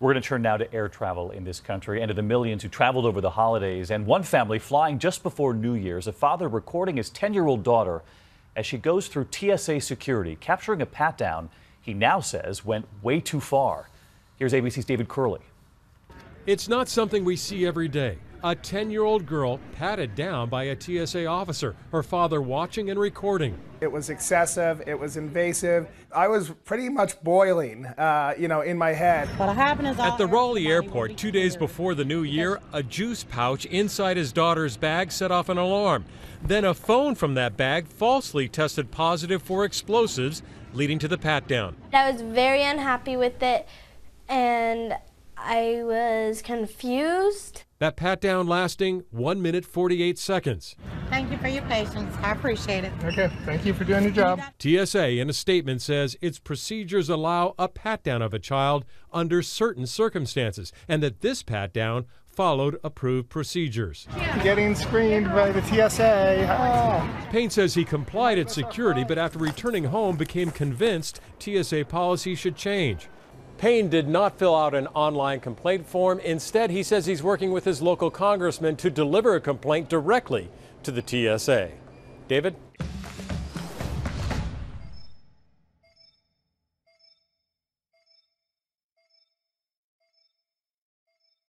We're going to turn now to air travel in this country and to the millions who traveled over the holidays. And one family flying just before New Year's, a father recording his 10 year old daughter as she goes through TSA security, capturing a pat down he now says went way too far. Here's ABC's David Kerley. It's not something we see every day. A 10 year old girl patted down by a TSA officer, her father watching and recording. It was excessive, it was invasive. I was pretty much boiling, uh, you know, in my head. What happened is At the Raleigh airport, two days before the new year, a juice pouch inside his daughter's bag set off an alarm. Then a phone from that bag falsely tested positive for explosives, leading to the pat down. I was very unhappy with it and I was confused. That pat down lasting 1 minute 48 seconds. Thank you for your patience. I appreciate it. Okay, thank you for doing your job. TSA in a statement says its procedures allow a pat down of a child under certain circumstances and that this pat down followed approved procedures. Getting screened by the TSA. Oh. Payne says he complied at security, but after returning home became convinced TSA policy should change. Payne did not fill out an online complaint form. Instead, he says he's working with his local congressman to deliver a complaint directly to the TSA. David?